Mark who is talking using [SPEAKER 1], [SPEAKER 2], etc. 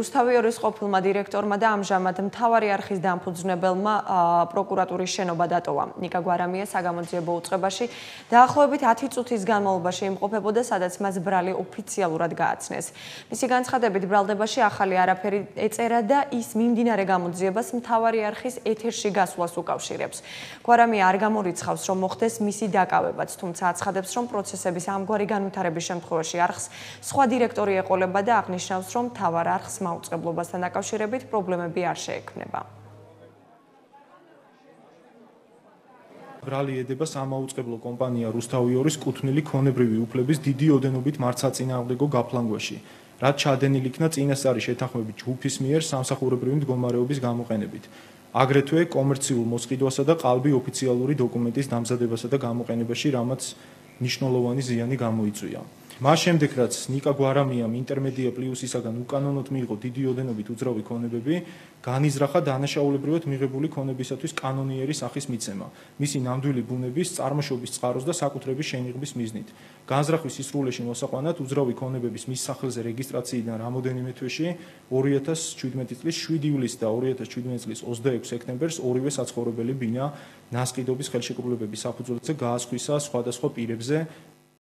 [SPEAKER 1] რუსთავიორის ყოფილმა დირექტორმა და ამჟამად მთავარი არხის დამფუძნებელმა პროკურატურის შენობა დატოვა. ნიკა გვარამია საგამოძიებო უწყებაში დაახლოებით 10 წუთის განმავლობაში იმყოფებოდა, სადაც მას ბრალი ოფიციალურად გააცნეს. მისი განცხადებით, ბრალდებაში ახალი არაფერი ეწერა და ის მიმდინარე გამოძიებას მთავარი არხის ეთერში გასვლას უკავშირებს. გვარამია არ გამორიცხავს, რომ მოხდეს მისი დაკავებაც, თუმცა აცხადებს, რომ პროცესების ამგვარი განვითარების შემთხვევაში არხს სხვა დირექტორი ეყოლება და აღნიშნავს, რომ თავარ არხს მაუწყებლობასთან დაკავშირებით პრობლემები არ შეექმნება.
[SPEAKER 2] ბრალი ედება სამაუწყებლო კომპანია რუსთავიორის კუთვნილი ქონებრივი უფლების დიდი ოდენობით მარცხაწინააღმდეგო გაფლანგვაში, რაც ჩადენილი იქნა წინასწარი შეთანხმებით ჯგუფის მიერ სამსახურებრივი მდგომარეობის გამოყენებით. აგრეთვე კომერციულ მოსყიდვასა და ყალბი ოფიციალური დოკუმენტის დამზადებასა და გამოყენებაში, რამაც ნიშნულოვანი ზიანი გამოიწვია. მას შემდეგ რაც ნიკა გვარამიამ ინტერმედია პლუსისაგან უკანონოდ მიიღო დიდი ოდენობით უძრავი ქონებები, განიზრახა დანაშაულებრივად მიღებული ქონებისათვის კანონიერი სახის მიცემა. მისი ნამდვილი ბუნების, წარმოშობის წყაროს და საკუთრების შენიღების მიზნით. განზრახვის სისრულეში მოსაყვანად უძრავი ქონებების მის სახელზე რეგისტრაციიდან რამოდენიმე თვეში 2017 წლის 7 ივლისს და 2017 წლის 26 სექტემბერს ორივე საცხოვრებელი ბინა ნასყიდობის ხელშეკრულებების საფუძველზე გაასხვისა სხვადასხვა პირებზე